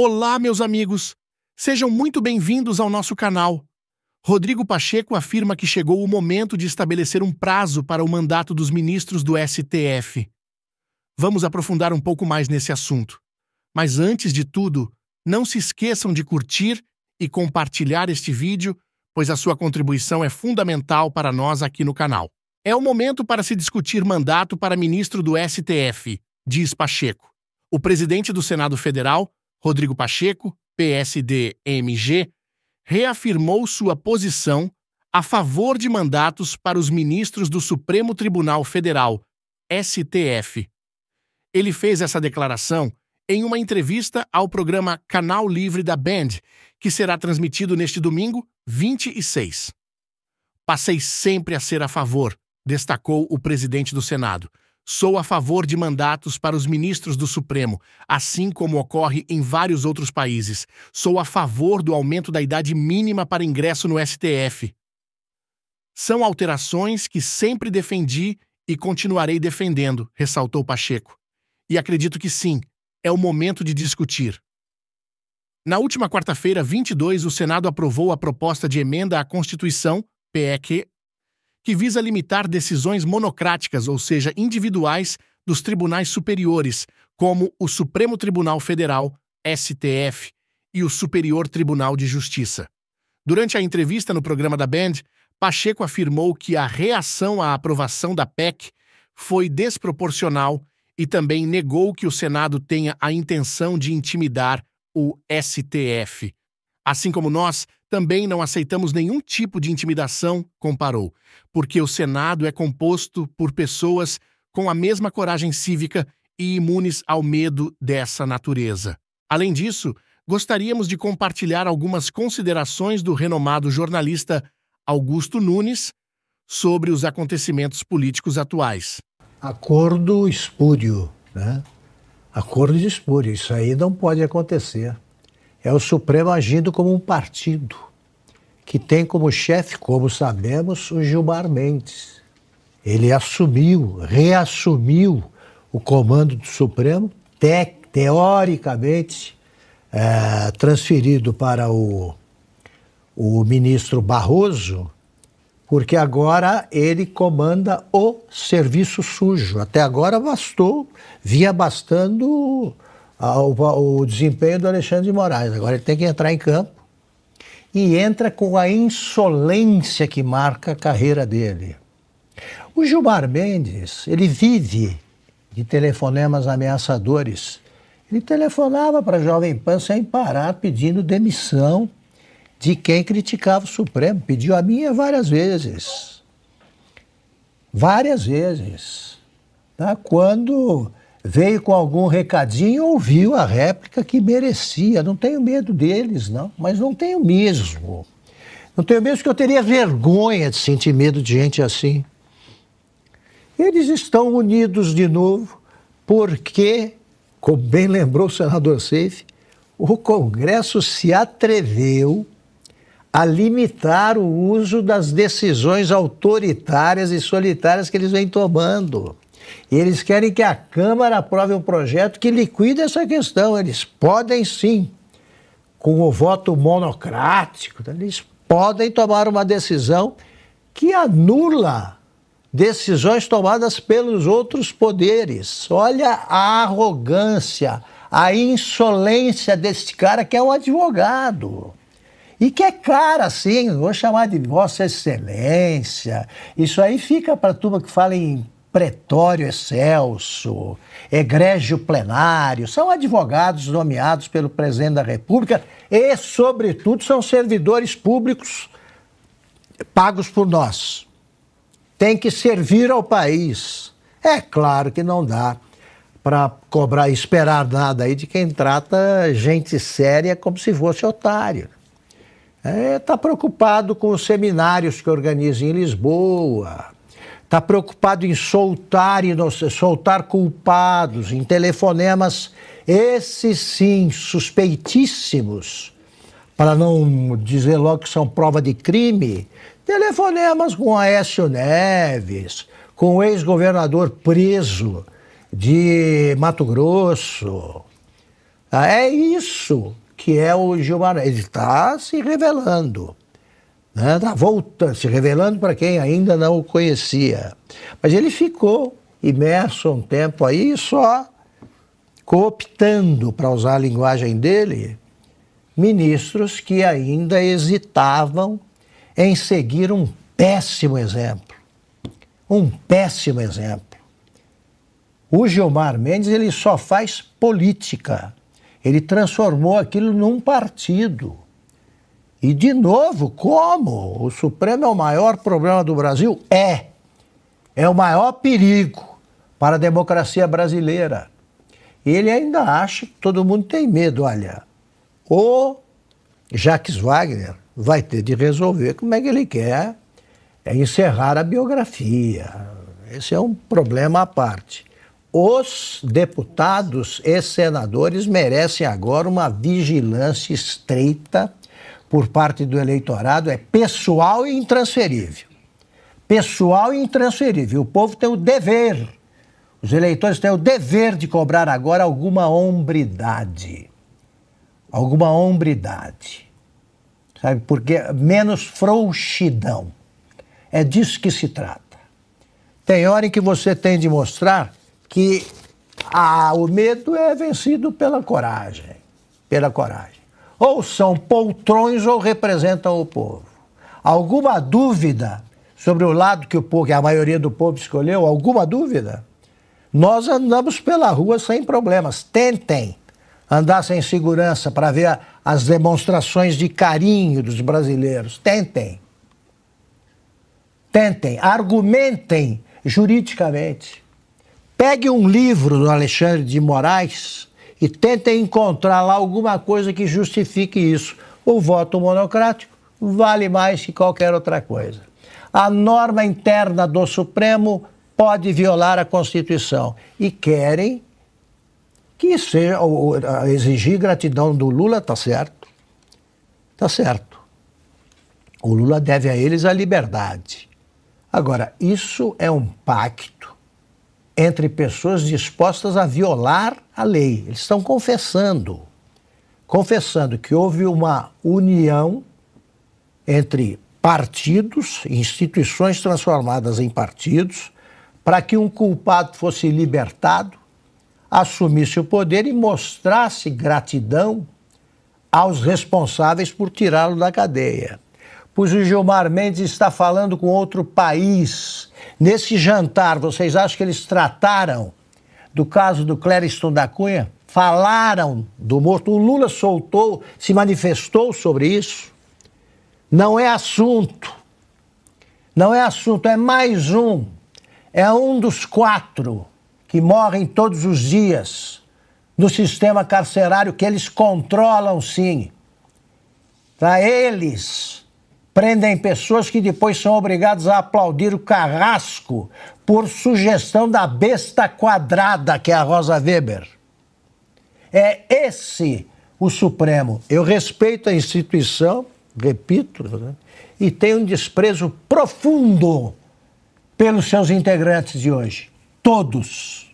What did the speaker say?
Olá, meus amigos! Sejam muito bem-vindos ao nosso canal. Rodrigo Pacheco afirma que chegou o momento de estabelecer um prazo para o mandato dos ministros do STF. Vamos aprofundar um pouco mais nesse assunto. Mas antes de tudo, não se esqueçam de curtir e compartilhar este vídeo, pois a sua contribuição é fundamental para nós aqui no canal. É o momento para se discutir mandato para ministro do STF, diz Pacheco. O presidente do Senado Federal, Rodrigo Pacheco, PSD-MG, reafirmou sua posição a favor de mandatos para os ministros do Supremo Tribunal Federal, STF. Ele fez essa declaração em uma entrevista ao programa Canal Livre da Band, que será transmitido neste domingo, 26. Passei sempre a ser a favor, destacou o presidente do Senado. Sou a favor de mandatos para os ministros do Supremo, assim como ocorre em vários outros países. Sou a favor do aumento da idade mínima para ingresso no STF. São alterações que sempre defendi e continuarei defendendo, ressaltou Pacheco. E acredito que sim, é o momento de discutir. Na última quarta-feira, 22, o Senado aprovou a proposta de emenda à Constituição, PEC, que visa limitar decisões monocráticas, ou seja, individuais, dos tribunais superiores, como o Supremo Tribunal Federal, STF, e o Superior Tribunal de Justiça. Durante a entrevista no programa da Band, Pacheco afirmou que a reação à aprovação da PEC foi desproporcional e também negou que o Senado tenha a intenção de intimidar o STF. Assim como nós, também não aceitamos nenhum tipo de intimidação, comparou, porque o Senado é composto por pessoas com a mesma coragem cívica e imunes ao medo dessa natureza. Além disso, gostaríamos de compartilhar algumas considerações do renomado jornalista Augusto Nunes sobre os acontecimentos políticos atuais. Acordo espúrio, né? Acordo de espúrio, isso aí não pode acontecer é o Supremo agindo como um partido, que tem como chefe, como sabemos, o Gilmar Mendes. Ele assumiu, reassumiu o comando do Supremo, te, teoricamente é, transferido para o, o ministro Barroso, porque agora ele comanda o serviço sujo. Até agora bastou, vinha bastando o, o desempenho do Alexandre de Moraes. Agora ele tem que entrar em campo e entra com a insolência que marca a carreira dele. O Gilmar Mendes, ele vive de telefonemas ameaçadores. Ele telefonava para a Jovem Pan sem parar, pedindo demissão de quem criticava o Supremo. Pediu a minha várias vezes. Várias vezes. Tá? Quando veio com algum recadinho, ouviu a réplica que merecia. Não tenho medo deles, não, mas não tenho mesmo. Não tenho mesmo que eu teria vergonha de sentir medo de gente assim. Eles estão unidos de novo porque, como bem lembrou o senador Seif, o Congresso se atreveu a limitar o uso das decisões autoritárias e solitárias que eles vêm tomando. Eles querem que a Câmara aprove um projeto que liquide essa questão. Eles podem sim, com o voto monocrático, eles podem tomar uma decisão que anula decisões tomadas pelos outros poderes. Olha a arrogância, a insolência deste cara que é um advogado. E que é cara, assim, vou chamar de Vossa Excelência. Isso aí fica para a turma que fala em pretório excelso, egrégio plenário, são advogados nomeados pelo presidente da República e, sobretudo, são servidores públicos pagos por nós. Tem que servir ao país. É claro que não dá para cobrar, esperar nada aí de quem trata gente séria como se fosse otário. Está é, tá preocupado com os seminários que organiza em Lisboa, está preocupado em soltar, soltar culpados, em telefonemas, esses sim, suspeitíssimos, para não dizer logo que são prova de crime, telefonemas com Aécio Neves, com o ex-governador preso de Mato Grosso, é isso que é o Gilmar. Ele está se revelando. Né? voltando, se revelando para quem ainda não o conhecia. Mas ele ficou imerso um tempo aí só cooptando, para usar a linguagem dele, ministros que ainda hesitavam em seguir um péssimo exemplo. Um péssimo exemplo. O Gilmar Mendes ele só faz política. Ele transformou aquilo num partido. E, de novo, como? O Supremo é o maior problema do Brasil? É. É o maior perigo para a democracia brasileira. Ele ainda acha que todo mundo tem medo. Olha, o Jacques Wagner vai ter de resolver como é que ele quer encerrar a biografia. Esse é um problema à parte os deputados e senadores merecem agora uma vigilância estreita por parte do eleitorado, é pessoal e intransferível. Pessoal e intransferível. O povo tem o dever, os eleitores têm o dever de cobrar agora alguma hombridade. Alguma hombridade. Sabe? Porque menos frouxidão. É disso que se trata. Tem hora em que você tem de mostrar que ah, o medo é vencido pela coragem, pela coragem. Ou são poltrões ou representam o povo. Alguma dúvida sobre o lado que o povo, que a maioria do povo escolheu? Alguma dúvida? Nós andamos pela rua sem problemas. Tentem andar sem segurança para ver as demonstrações de carinho dos brasileiros. Tentem. Tentem, argumentem juridicamente. Pegue um livro do Alexandre de Moraes e tente encontrar lá alguma coisa que justifique isso. O voto monocrático vale mais que qualquer outra coisa. A norma interna do Supremo pode violar a Constituição e querem que seja exigir gratidão do Lula, tá certo? Tá certo. O Lula deve a eles a liberdade. Agora, isso é um pacto entre pessoas dispostas a violar a lei. Eles estão confessando, confessando que houve uma união entre partidos, instituições transformadas em partidos, para que um culpado fosse libertado, assumisse o poder e mostrasse gratidão aos responsáveis por tirá-lo da cadeia pois o Gilmar Mendes está falando com outro país. Nesse jantar, vocês acham que eles trataram do caso do Clériston da Cunha? Falaram do morto? O Lula soltou, se manifestou sobre isso? Não é assunto. Não é assunto, é mais um. É um dos quatro que morrem todos os dias no sistema carcerário que eles controlam, sim. Para eles prendem pessoas que depois são obrigadas a aplaudir o carrasco por sugestão da besta quadrada que é a Rosa Weber. É esse o Supremo. Eu respeito a instituição, repito, né? e tenho um desprezo profundo pelos seus integrantes de hoje. Todos.